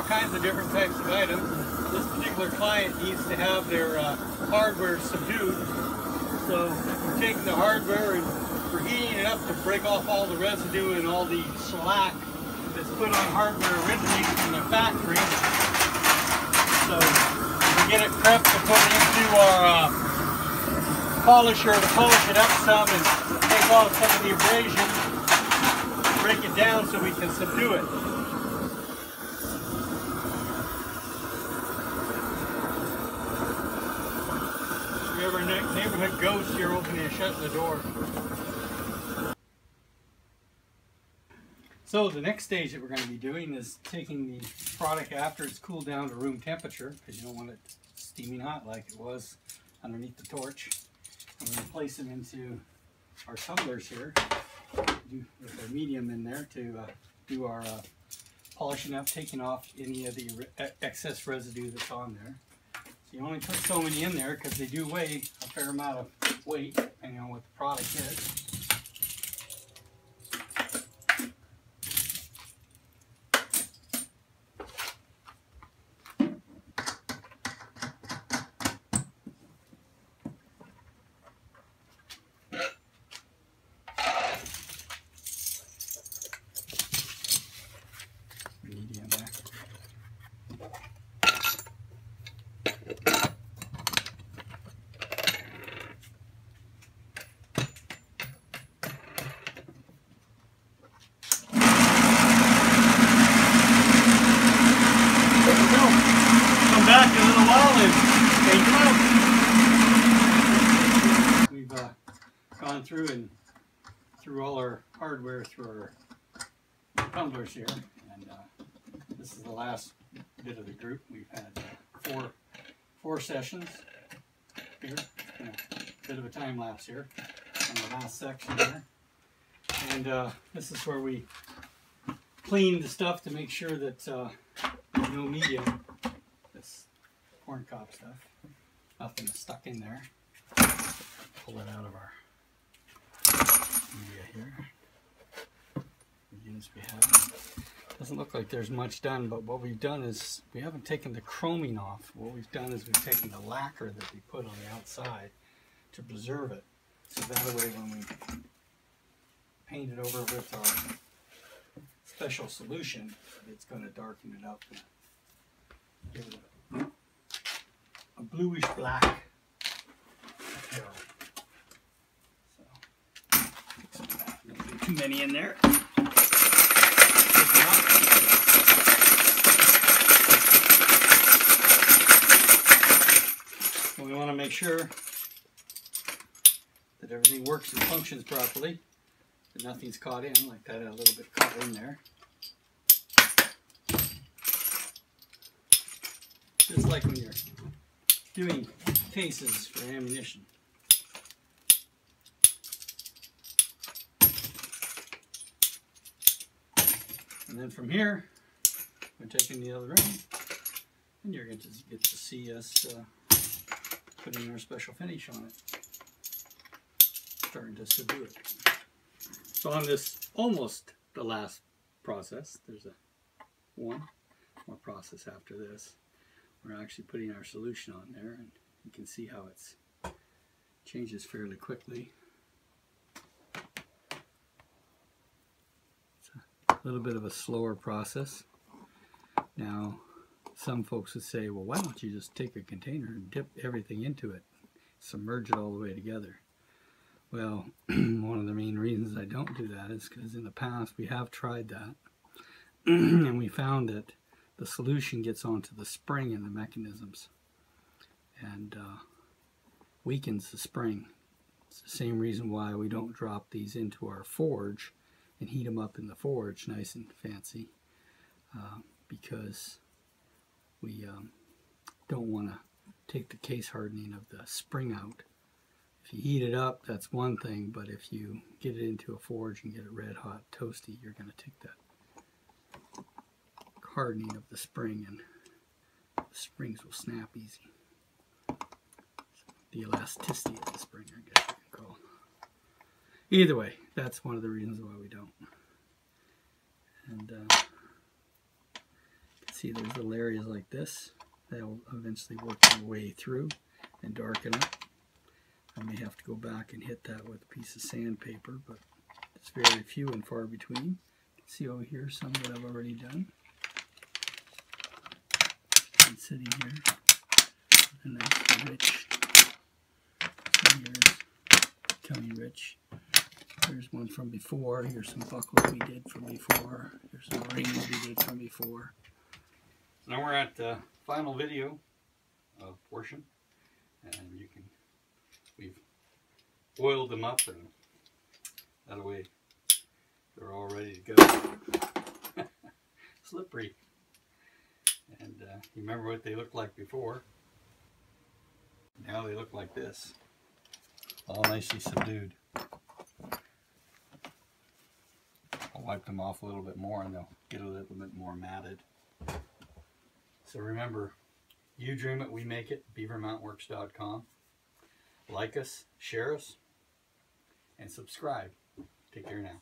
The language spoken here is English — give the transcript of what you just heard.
all kinds of different types of items. This particular client needs to have their uh, hardware subdued. So we're taking the hardware and we're heating it up to break off all the residue and all the slack that's put on hardware originating from the factory. So we get it prepped to put it into our uh, polisher to polish it up some and take off some of the abrasion, break it down so we can subdue it. We have our ne- neighborhood ghost here opening and shutting the door. So the next stage that we're going to be doing is taking the product after it's cooled down to room temperature, because you don't want it steaming hot like it was underneath the torch. I'm going to place them into our tumblers here, with a medium in there to uh, do our uh, polishing up, taking off any of the excess residue that's on there. So you only put so many in there because they do weigh a fair amount of weight, depending on what the product is. Medium there. There we go. Come back in a little while and take them out. We've uh, through and through all our hardware through our tumblers here, and uh, this is the last bit of the group. We've had uh, four four sessions here. A bit of a time lapse here on the last section there, and uh, this is where we clean the stuff to make sure that uh, no media. This corn cob stuff, nothing stuck in there. Pull it out of our media here. We have. Doesn't look like there's much done, but what we've done is we haven't taken the chroming off. What we've done is we've taken the lacquer that we put on the outside to preserve it. So that way when we paint it over with our special solution, it's going to darken it up and give it a, a bluish black appeal. So, take some of that. Don't get too many in there. We want to make sure that everything works and functions properly, that nothing's caught in, like that a little bit caught in there. Just like when you're doing cases for ammunition. And then from here, we're taking the other end, and you're going to get to see us uh, putting our special finish on it. Starting to subdue it. So on this almost the last process, there's a one more process after this. We're actually putting our solution on there, and you can see how it's changes fairly quickly. A little bit of a slower process. Now, some folks would say, well, why don't you just take a container and dip everything into it, submerge it all the way together? Well, one of the main reasons I don't do that is because in the past we have tried that, and we found that the solution gets onto the spring in the mechanisms and uh, weakens the spring. It's the same reason why we don't drop these into our forge and heat them up in the forge nice and fancy uh, because we um, don't want to take the case hardening of the spring out. If you heat it up, that's one thing, but if you get it into a forge and get it red hot toasty, you're going to take that hardening of the spring and the springs will snap easy. The elasticity of the spring, I guess you can call. Either way, that's one of the reasons why we don't. And uh, See there's little areas like this? They'll eventually work their way through and darken up. I may have to go back and hit that with a piece of sandpaper, but it's very few and far between. See over here some that I've already done. And sitting here, a nice rich. Here's County Rich. Here's one from before. Here's some buckles we did from before. Here's some rings we did from before. Now we're at the final video of portion, and you can we've oiled them up and that way they're all ready to go. Slippery. And uh, you remember what they looked like before? Now they look like this. All nicely subdued. Wipe them off a little bit more and they'll get a little bit more matted. So remember, you dream it, we make it, beavermountainworks.com. Like us, share us, and subscribe. Take care now.